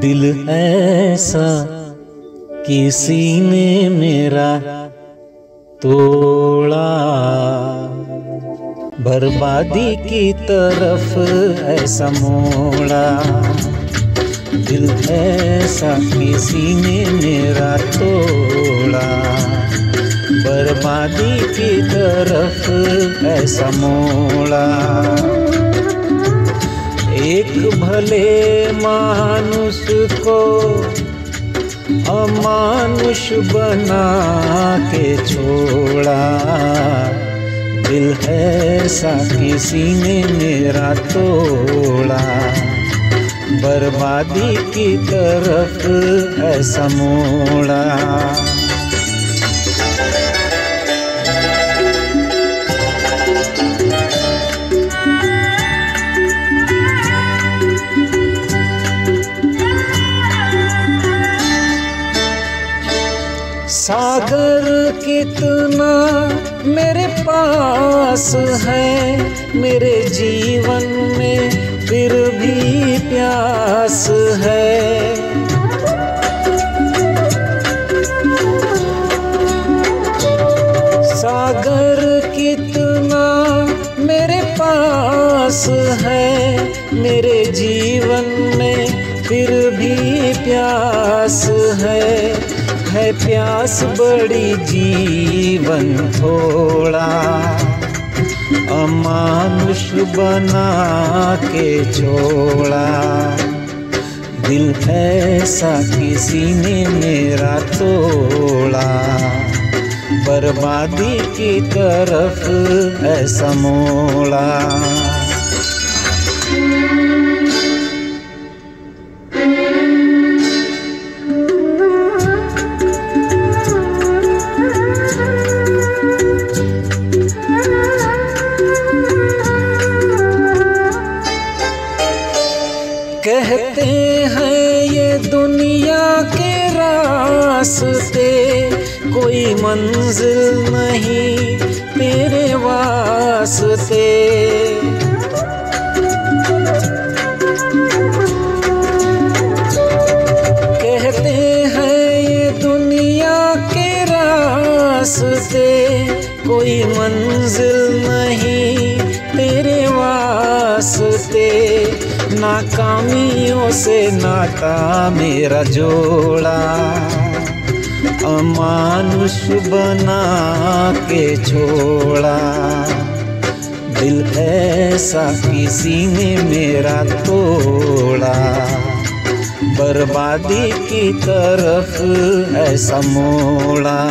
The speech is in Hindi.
दिल ऐसा किसी ने मेरा तोड़ा। बर्बादी की तरफ़ ऐसा मोड़ा। दिल ऐसा किसी ने मेरा तोड़ा। बर्बादी की तरफ़ ऐसा मोड़ा। एक भले मानुष को अमानुष बना के छोड़ा। दिल ऐसा किसी ने मेरा तोड़ा। बर्बादी की तरफ़ ऐसा मोड़ा। सागर कितना मेरे पास है। मेरे जीवन में फिर भी प्यास है। सागर कितना मेरे पास है। मेरे जीवन में फिर भी प्यास है। है प्यास बड़ी जीवन थोड़ा। अमानुष बना के छोड़ा। दिल ऐसा किसी ने मेरा तोड़ा। बर्बादी की तरफ़ ऐसा मोड़ा। हैं ये दुनिया के रास्ते। कोई मंजिल नहीं तेरे वास्ते। कहते हैं ये दुनिया के रास्ते। कोई मंजिल नहीं तेरे वास्ते। नाकामियों से नाता मेरा जोड़ा। अमानुष बना के छोड़ा। दिल ऐसा किसी ने मेरा तोड़ा। बर्बादी की तरफ़ ऐसा मोड़ा।